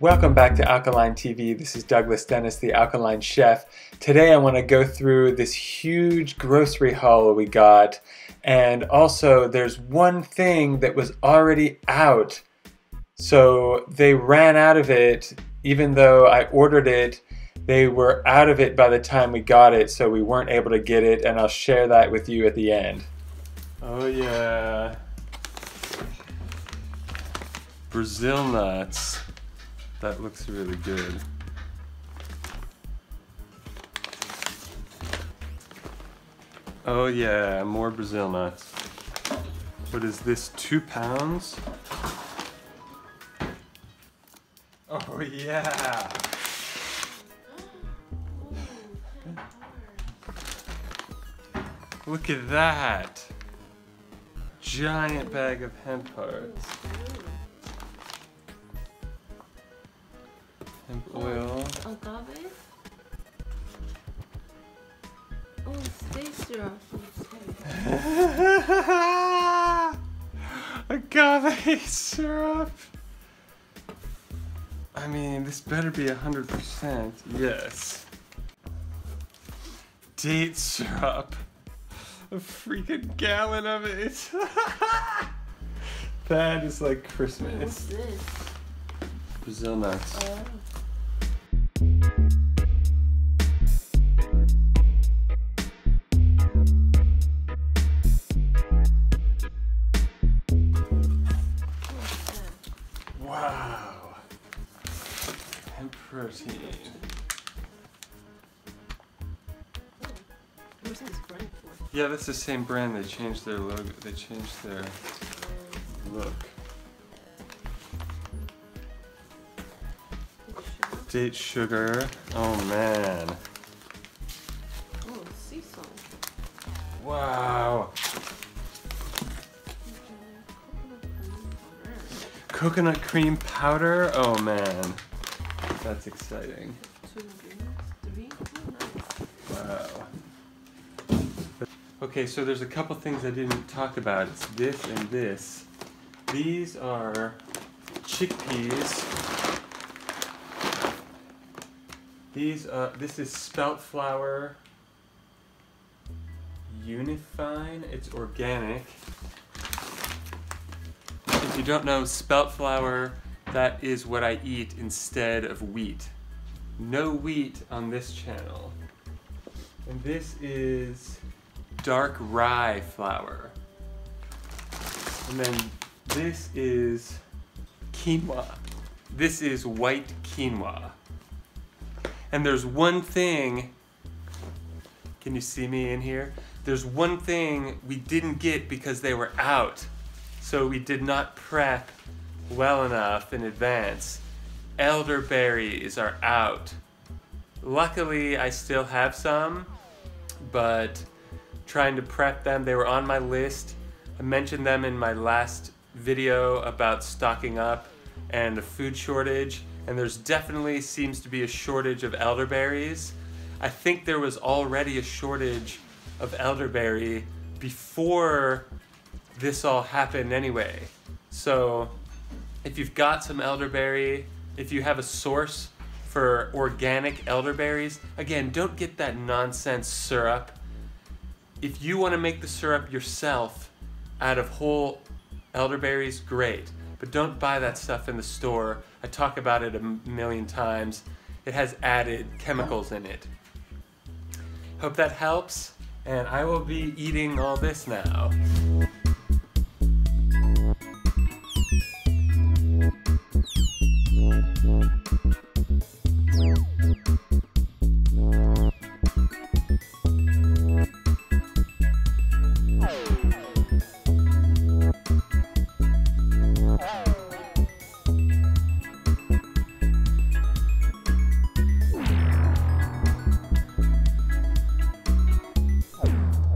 Welcome back to Alkaline TV. This is Douglas Dennis, the Alkaline Chef. Today I want to go through this huge grocery haul we got. And also, there's one thing that was already out. So they ran out of it, even though I ordered it. They were out of it by the time we got it, so we weren't able to get it. And I'll share that with you at the end. Oh, yeah. Brazil nuts. That looks really good. Oh yeah, more Brazil nuts. What is this, two pounds? Oh yeah! Look at that! Giant bag of hemp hearts. Hemp oil. Agave? Oh, syrup. Agave syrup. I mean, this better be 100%. Yes. Date syrup. A freaking gallon of it. that is like Christmas. What's this? Brazil nuts. Oh. This brand for? Yeah, that's the same brand. They changed their logo. They changed their look. Date sugar. Oh man. Oh, sea salt. Wow. Coconut cream powder. Oh man. That's exciting. Wow. Okay, so there's a couple things I didn't talk about. It's this and this. These are chickpeas. These uh this is spelt flour Unifine. It's organic. If you don't know spelt flour, that is what I eat instead of wheat. No wheat on this channel. And this is dark rye flour. And then this is quinoa. This is white quinoa. And there's one thing, can you see me in here? There's one thing we didn't get because they were out. So we did not prep well enough in advance. Elderberries are out. Luckily, I still have some, but trying to prep them, they were on my list. I mentioned them in my last video about stocking up and a food shortage, and there's definitely seems to be a shortage of elderberries. I think there was already a shortage of elderberry before this all happened anyway. So if you've got some elderberry, if you have a source for organic elderberries, again, don't get that nonsense syrup. If you want to make the syrup yourself out of whole elderberries, great. But don't buy that stuff in the store. I talk about it a million times. It has added chemicals in it. Hope that helps, and I will be eating all this now.